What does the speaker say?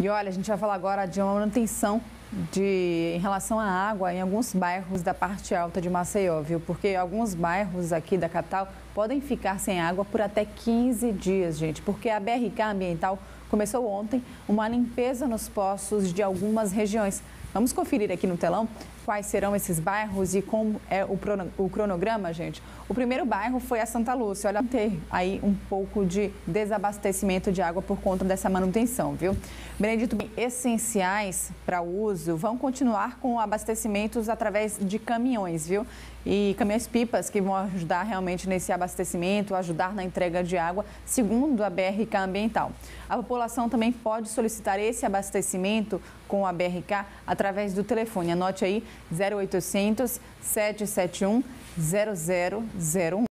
E olha, a gente vai falar agora de uma manutenção de, em relação à água em alguns bairros da parte alta de Maceió, viu? Porque alguns bairros aqui da capital podem ficar sem água por até 15 dias, gente, porque a BRK Ambiental começou ontem uma limpeza nos poços de algumas regiões. Vamos conferir aqui no telão quais serão esses bairros e como é o cronograma, gente. O primeiro bairro foi a Santa Lúcia. Olha, tem aí um pouco de desabastecimento de água por conta dessa manutenção, viu? Benedito, essenciais para uso vão continuar com abastecimentos através de caminhões, viu? E caminhões-pipas que vão ajudar realmente nesse abastecimento, ajudar na entrega de água, segundo a BRK Ambiental. A população também pode solicitar esse abastecimento com a BRK através do telefone. Anote aí 0800 771 0001.